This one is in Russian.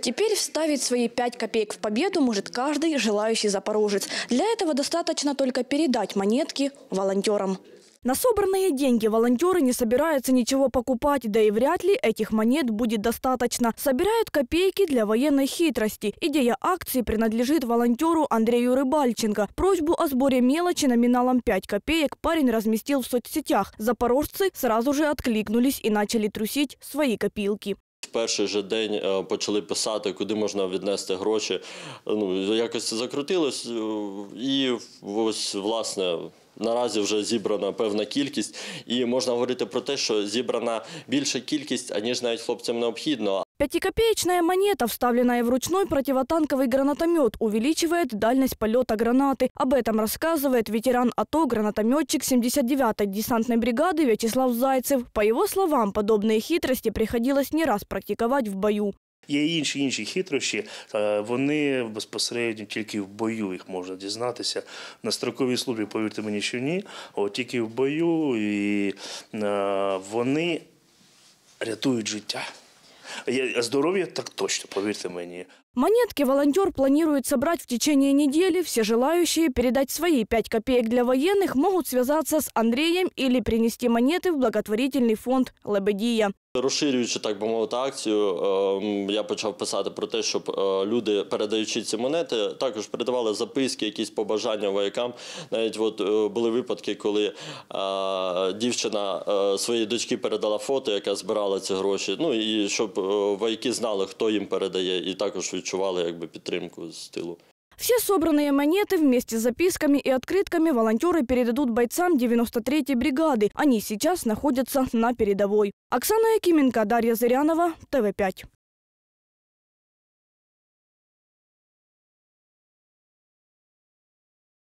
Теперь вставить свои 5 копеек в победу может каждый желающий запорожец. Для этого достаточно только передать монетки волонтерам. На собранные деньги волонтеры не собираются ничего покупать, да и вряд ли этих монет будет достаточно. Собирают копейки для военной хитрости. Идея акции принадлежит волонтеру Андрею Рыбальченко. Просьбу о сборе мелочи номиналом 5 копеек парень разместил в соцсетях. Запорожцы сразу же откликнулись и начали трусить свои копилки. В перший же день е, почали писати, куди можна віднести гроші. Ну, якось це закрутилось. е, І ось, власне, наразі вже зібрана певна кількість. І можна говорити про те, що зібрана більша кількість, аніж навіть хлопцям необхідно. Пятикопеечная монета, вставленная в ручной противотанковый гранатомет, увеличивает дальность полета гранаты. Об этом рассказывает ветеран АТО, гранатометчик 79-й десантной бригады Вячеслав Зайцев. По его словам, подобные хитрости приходилось не раз практиковать в бою. Є і інші інші хитрощі, е, вони безпосередньо тільки в бою їх можна дізнатися. На строковій службі, повірте мені, що ні. От тільки в бою і е, вони рятують життя. Є- Здоров'я так точно, повірте мені. Монетки волонтер планирует собрать в течение недели. Все желающие передать свои 5 копеек для военных могут связаться с Андреем или принести монеты в благотворительный фонд «Лебедия». Розширюючи, так би мовити, акцію, ем, я почав писати про те, щоб е, люди, передаючи ці монети, також передавали записки, якісь побажання воякам. Навіть от е, були випадки, коли е, дівчина своїй дочки передала фото, яка збирала ці гроші. Ну і щоб вояки знали, хто їм передає, і також відчували якби підтримку з тилу. Все собранные монеты вместе с записками и открытками волонтеры передадут бойцам 93-й бригады. Они сейчас находятся на передовой. Оксана Якименко, Дарья Зырянова, ТВ5.